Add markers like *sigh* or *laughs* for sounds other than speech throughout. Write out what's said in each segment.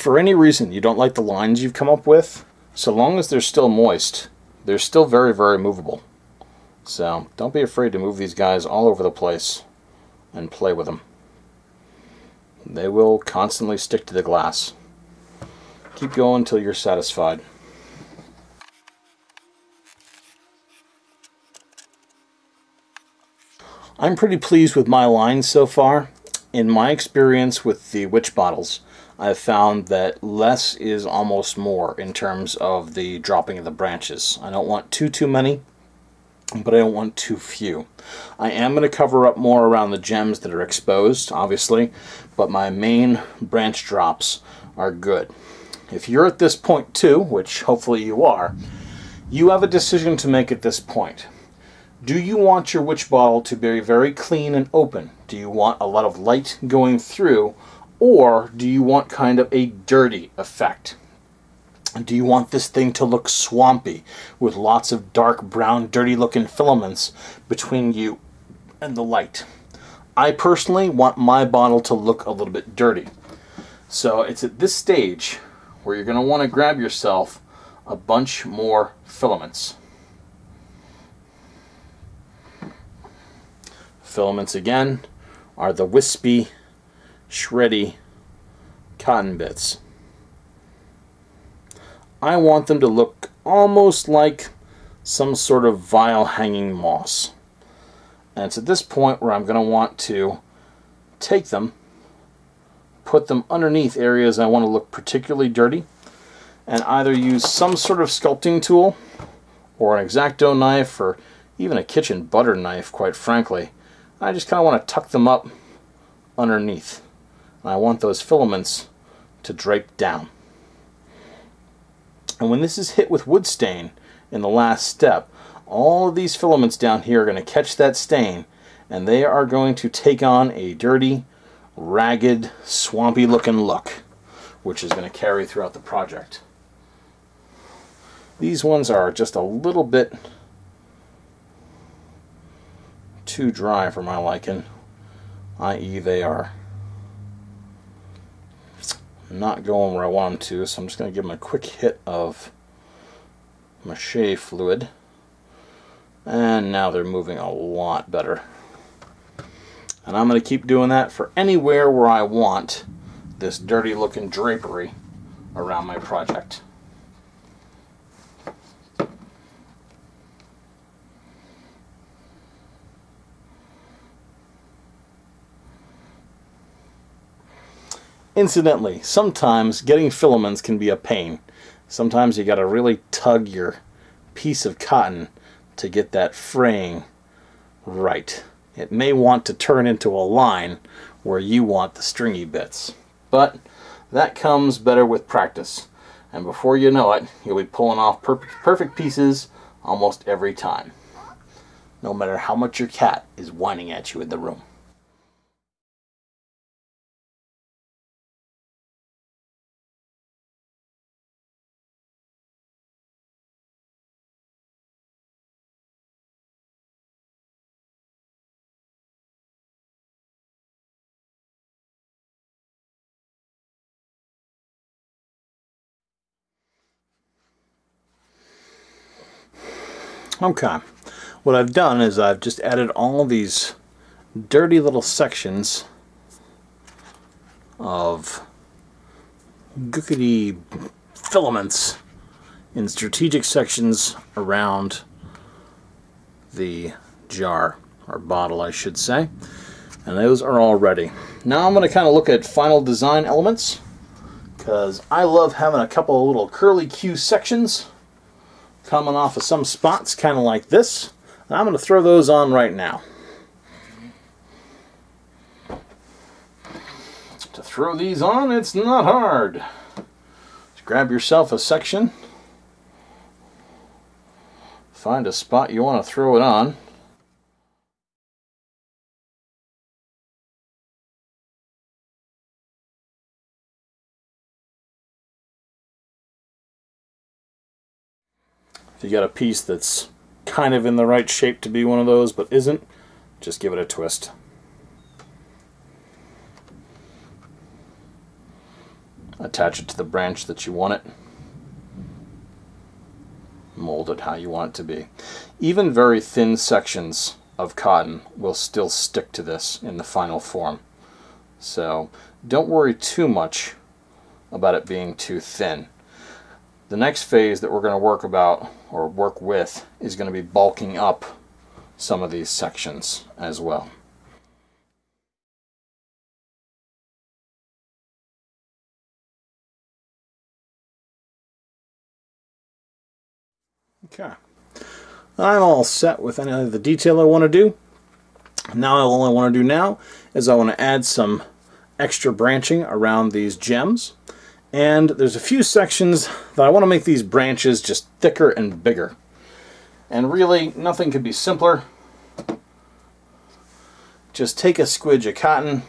For any reason you don't like the lines you've come up with, so long as they're still moist, they're still very, very movable. So don't be afraid to move these guys all over the place and play with them. They will constantly stick to the glass. Keep going until you're satisfied. I'm pretty pleased with my lines so far. In my experience with the witch bottles, I've found that less is almost more in terms of the dropping of the branches. I don't want too, too many, but I don't want too few. I am going to cover up more around the gems that are exposed, obviously, but my main branch drops are good. If you're at this point too, which hopefully you are, you have a decision to make at this point. Do you want your witch bottle to be very clean and open? Do you want a lot of light going through? Or do you want kind of a dirty effect? Do you want this thing to look swampy with lots of dark brown dirty looking filaments between you and the light? I personally want my bottle to look a little bit dirty. So it's at this stage where you're going to want to grab yourself a bunch more filaments. Filaments again are the wispy, shreddy cotton bits. I want them to look almost like some sort of vile hanging moss. And it's at this point where I'm going to want to take them, put them underneath areas I want to look particularly dirty, and either use some sort of sculpting tool or an X-Acto knife or even a kitchen butter knife, quite frankly, I just kind of want to tuck them up underneath. I want those filaments to drape down. And when this is hit with wood stain in the last step, all of these filaments down here are going to catch that stain and they are going to take on a dirty, ragged, swampy looking look, which is going to carry throughout the project. These ones are just a little bit too dry for my liking, i.e. they are not going where I want them to, so I'm just going to give them a quick hit of mache fluid. And now they're moving a lot better. And I'm going to keep doing that for anywhere where I want this dirty looking drapery around my project. Incidentally, sometimes getting filaments can be a pain. Sometimes you got to really tug your piece of cotton to get that fraying right. It may want to turn into a line where you want the stringy bits. But that comes better with practice. And before you know it, you'll be pulling off per perfect pieces almost every time. No matter how much your cat is whining at you in the room. Okay, what I've done is I've just added all these dirty little sections of gookity filaments in strategic sections around the jar, or bottle I should say. And those are all ready. Now I'm going to kind of look at final design elements because I love having a couple of little curly Q sections coming off of some spots kind of like this. And I'm going to throw those on right now. To throw these on, it's not hard. Just grab yourself a section. Find a spot you want to throw it on. If you got a piece that's kind of in the right shape to be one of those but isn't, just give it a twist. attach it to the branch that you want it, mold it how you want it to be. Even very thin sections of cotton will still stick to this in the final form. So don't worry too much about it being too thin. The next phase that we're going to work about or work with is going to be bulking up some of these sections as well. Okay. I'm all set with any of the detail I want to do. Now all I want to do now is I want to add some extra branching around these gems. And there's a few sections that I want to make these branches just thicker and bigger. And really, nothing could be simpler. Just take a squidge of cotton.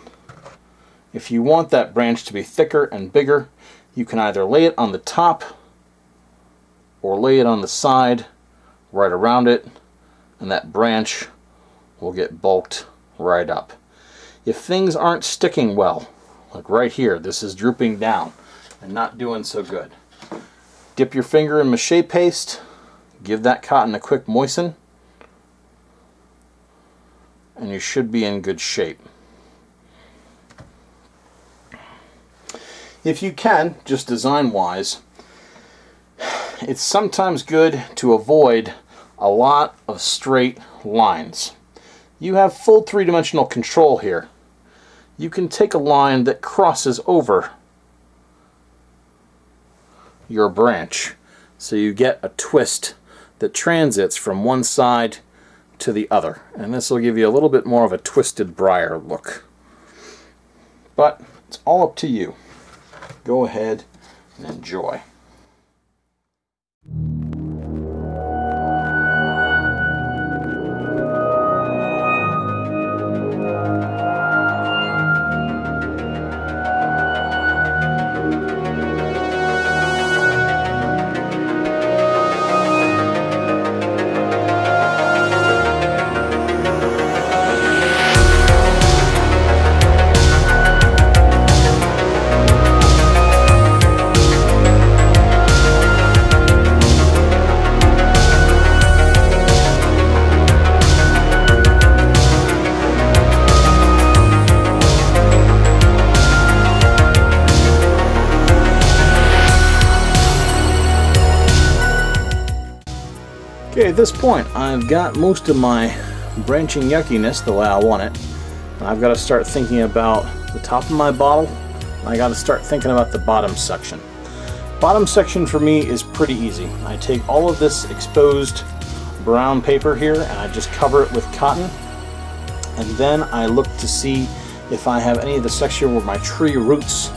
If you want that branch to be thicker and bigger, you can either lay it on the top or lay it on the side right around it and that branch will get bulked right up. If things aren't sticking well, like right here, this is drooping down and not doing so good. Dip your finger in mache paste, give that cotton a quick moisten, and you should be in good shape. If you can, just design wise, it's sometimes good to avoid a lot of straight lines. You have full three-dimensional control here. You can take a line that crosses over your branch. So you get a twist that transits from one side to the other. And this will give you a little bit more of a twisted briar look. But it's all up to you. Go ahead and enjoy Okay, at this point, I've got most of my branching yuckiness the way I want it. I've got to start thinking about the top of my bottle. I got to start thinking about the bottom section. Bottom section for me is pretty easy. I take all of this exposed brown paper here and I just cover it with cotton. And then I look to see if I have any of the section where my tree roots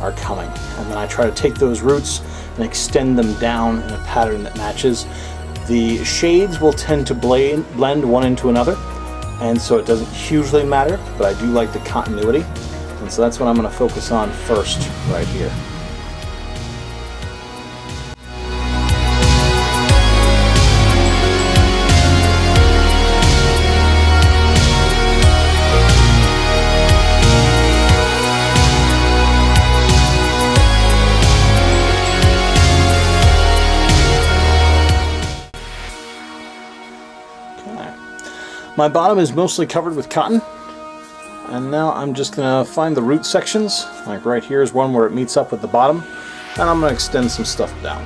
are coming. And then I try to take those roots and extend them down in a pattern that matches. The shades will tend to blend one into another, and so it doesn't hugely matter, but I do like the continuity, and so that's what I'm going to focus on first right here. My bottom is mostly covered with cotton. And now I'm just going to find the root sections. Like right here is one where it meets up with the bottom. And I'm going to extend some stuff down.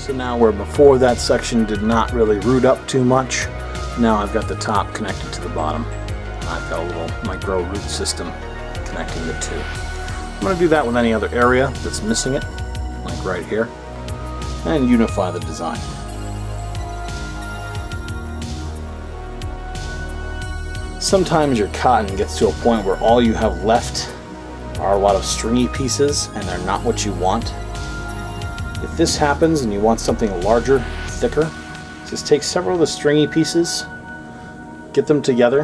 So now where before that section did not really root up too much, now I've got the top connected to the bottom. I've got a little micro root system connecting the two. I'm going to do that with any other area that's missing it, like right here, and unify the design. Sometimes your cotton gets to a point where all you have left are a lot of stringy pieces and they're not what you want. If this happens and you want something larger, thicker, just take several of the stringy pieces, get them together,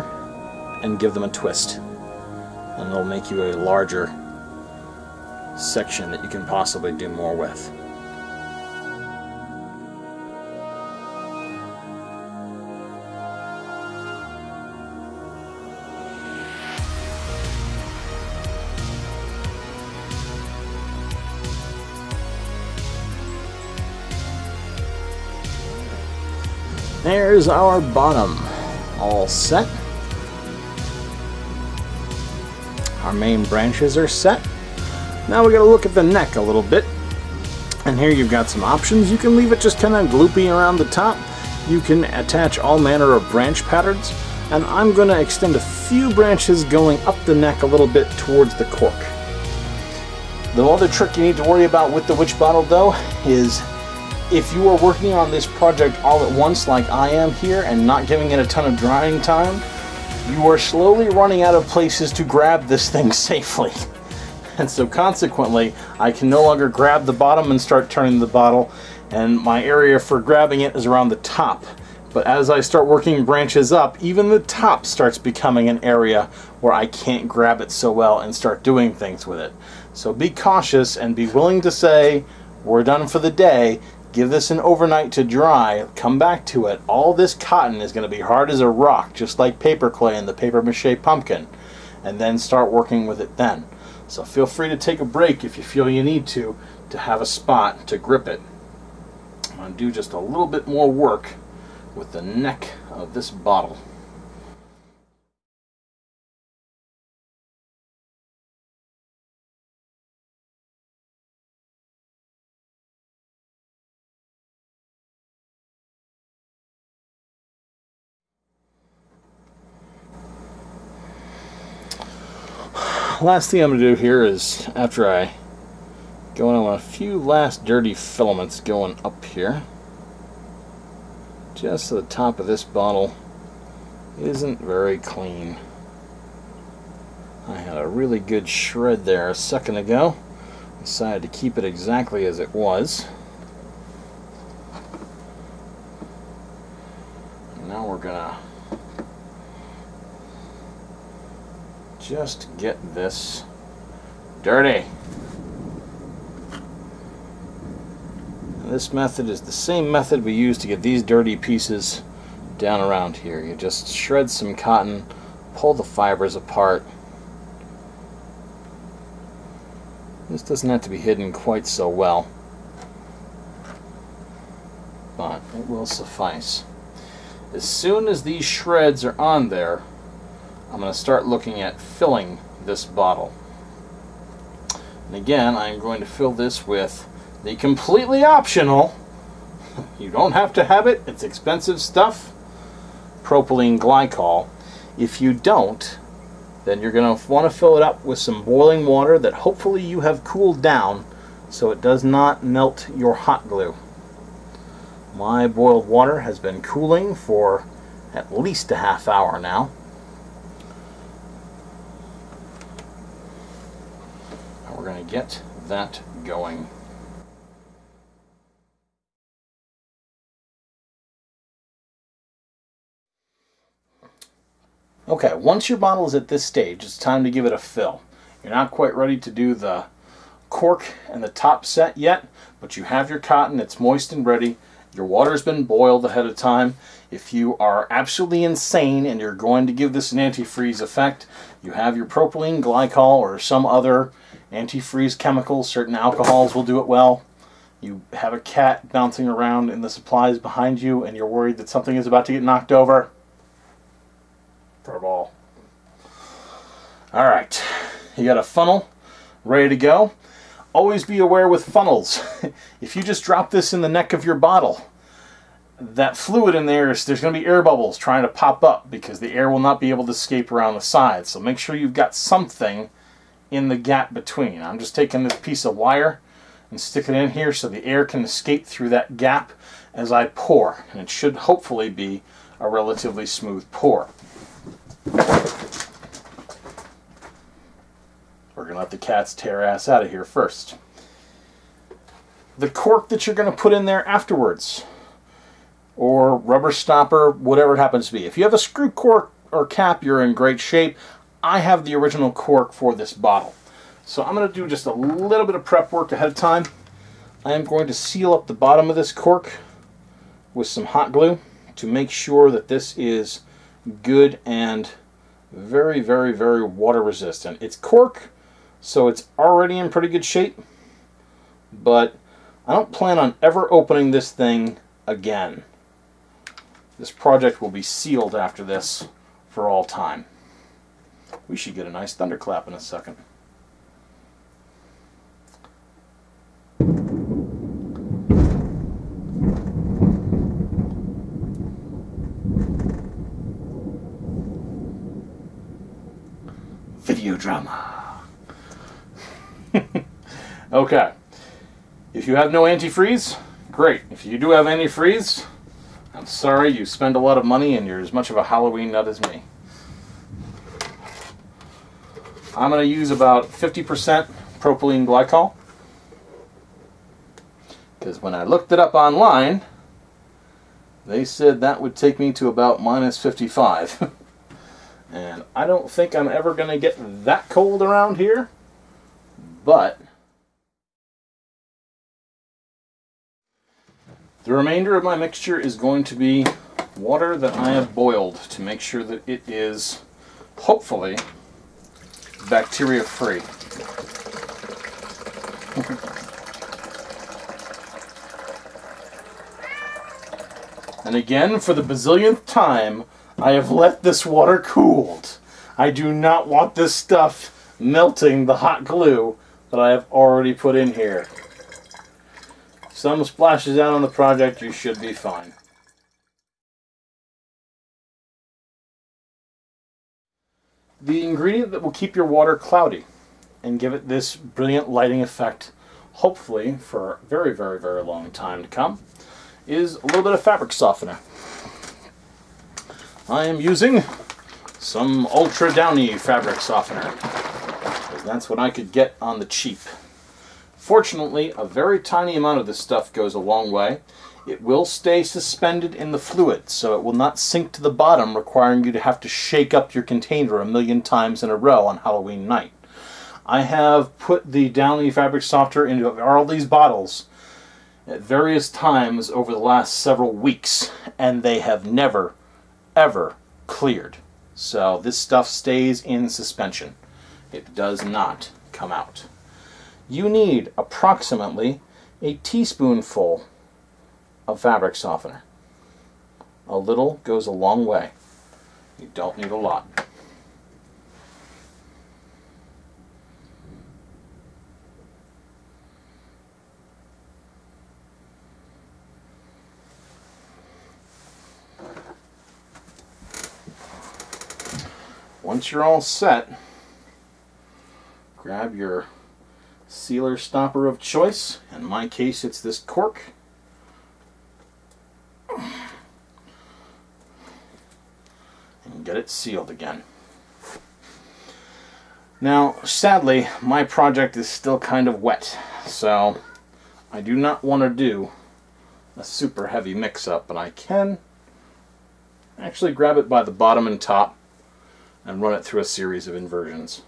and give them a twist. And it'll make you a larger section that you can possibly do more with. There's our bottom all set. Our main branches are set. Now we gotta look at the neck a little bit. And here you've got some options. You can leave it just kind of gloopy around the top. You can attach all manner of branch patterns. And I'm going to extend a few branches going up the neck a little bit towards the cork. The other trick you need to worry about with the witch bottle though is if you are working on this project all at once like I am here and not giving it a ton of drying time, you are slowly running out of places to grab this thing *laughs* safely. *laughs* And so consequently, I can no longer grab the bottom and start turning the bottle, and my area for grabbing it is around the top. But as I start working branches up, even the top starts becoming an area where I can't grab it so well and start doing things with it. So be cautious and be willing to say, we're done for the day, give this an overnight to dry, come back to it. All this cotton is going to be hard as a rock, just like paper clay and the paper mache pumpkin, and then start working with it then. So feel free to take a break if you feel you need to, to have a spot to grip it. I'm going to do just a little bit more work with the neck of this bottle. Last thing I'm going to do here is after I go in, want a few last dirty filaments going up here. Just so the top of this bottle isn't very clean. I had a really good shred there a second ago. Decided to keep it exactly as it was. Now we're gonna just get this dirty. And this method is the same method we use to get these dirty pieces down around here. You just shred some cotton, pull the fibers apart. This doesn't have to be hidden quite so well, but it will suffice. As soon as these shreds are on there, I'm going to start looking at filling this bottle. And again, I'm going to fill this with the completely optional, *laughs* you don't have to have it, it's expensive stuff, propylene glycol. If you don't, then you're going to want to fill it up with some boiling water that hopefully you have cooled down so it does not melt your hot glue. My boiled water has been cooling for at least a half hour now. We're going to get that going. Okay, once your bottle is at this stage, it's time to give it a fill. You're not quite ready to do the cork and the top set yet, but you have your cotton, it's moist and ready. Your water's been boiled ahead of time. If you are absolutely insane and you're going to give this an antifreeze effect, you have your propylene glycol or some other antifreeze chemicals, certain alcohols will do it well. You have a cat bouncing around in the supplies behind you and you're worried that something is about to get knocked over. A ball. Alright, you got a funnel ready to go. Always be aware with funnels. *laughs* if you just drop this in the neck of your bottle, that fluid in there is there's going to be air bubbles trying to pop up because the air will not be able to escape around the sides. So make sure you've got something in the gap between. I'm just taking this piece of wire and stick it in here so the air can escape through that gap as I pour. And it should hopefully be a relatively smooth pour. We're going to let the cats tear ass out of here first. The cork that you're going to put in there afterwards, or rubber stopper, whatever it happens to be. If you have a screw cork or cap, you're in great shape. I have the original cork for this bottle. So I'm going to do just a little bit of prep work ahead of time. I am going to seal up the bottom of this cork with some hot glue to make sure that this is good and very, very, very water resistant. It's cork, so it's already in pretty good shape, but I don't plan on ever opening this thing again. This project will be sealed after this for all time. We should get a nice thunderclap in a second. Video drama. *laughs* okay. If you have no antifreeze, great. If you do have antifreeze, I'm sorry you spend a lot of money and you're as much of a Halloween nut as me. I'm going to use about 50% propylene glycol because when I looked it up online, they said that would take me to about minus 55. *laughs* and I don't think I'm ever going to get that cold around here, but The remainder of my mixture is going to be water that I have boiled to make sure that it is, hopefully, bacteria free. and again, for the bazillionth time, I have let this water cooled. I do not want this stuff melting the hot glue that I have already put in here some splashes out on the project, you should be fine. The ingredient that will keep your water cloudy and give it this brilliant lighting effect, hopefully for a very, very, very long time to come, is a little bit of fabric softener. I am using some Ultra Downy fabric softener, because that's what I could get on the cheap. Fortunately, a very tiny amount of this stuff goes a long way. It will stay suspended in the fluid, so it will not sink to the bottom, requiring you to have to shake up your container a million times in a row on Halloween night. I have put the Downy fabric softener into all these bottles at various times over the last several weeks, and they have never, ever cleared. So this stuff stays in suspension. It does not come out you need approximately a teaspoonful of fabric softener. A little goes a long way. You don't need a lot. Once you're all set, grab your sealer stopper of choice. In my case, it's this cork. Get it sealed again. Now, sadly, my project is still kind of wet, so I do not want to do a super heavy mix-up, but I can actually grab it by the bottom and top and run it through a series of inversions.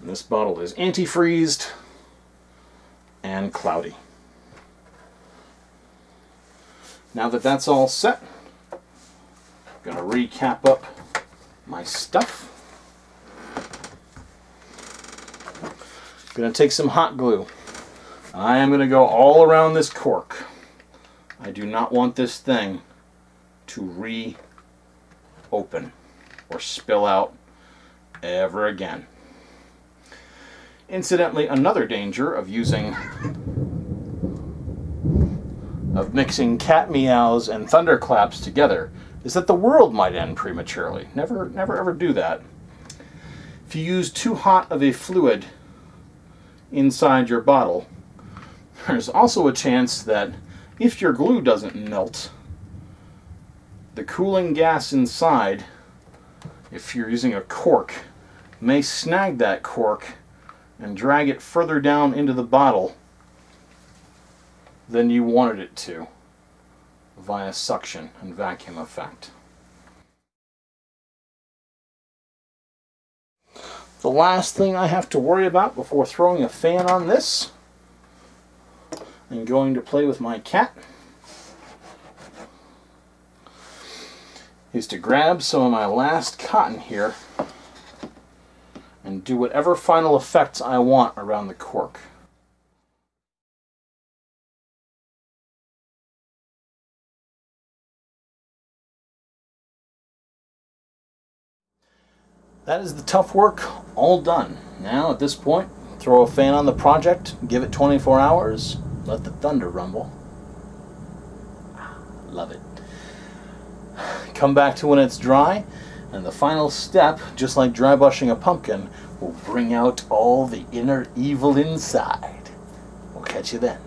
And this bottle is antifreezed and cloudy. Now that that's all set, I'm going to recap up my stuff. I'm going to take some hot glue. I am going to go all around this cork. I do not want this thing to reopen or spill out ever again. Incidentally, another danger of using of mixing cat meows and thunderclaps together is that the world might end prematurely. Never never ever do that. If you use too hot of a fluid inside your bottle, there's also a chance that if your glue doesn't melt, the cooling gas inside, if you're using a cork, may snag that cork and drag it further down into the bottle than you wanted it to via suction and vacuum effect. The last thing I have to worry about before throwing a fan on this and going to play with my cat is to grab some of my last cotton here and do whatever final effects I want around the cork. That is the tough work all done. Now at this point, throw a fan on the project, give it 24 hours, let the thunder rumble. Love it. Come back to when it's dry, and the final step, just like dry brushing a pumpkin, will bring out all the inner evil inside. We'll catch you then.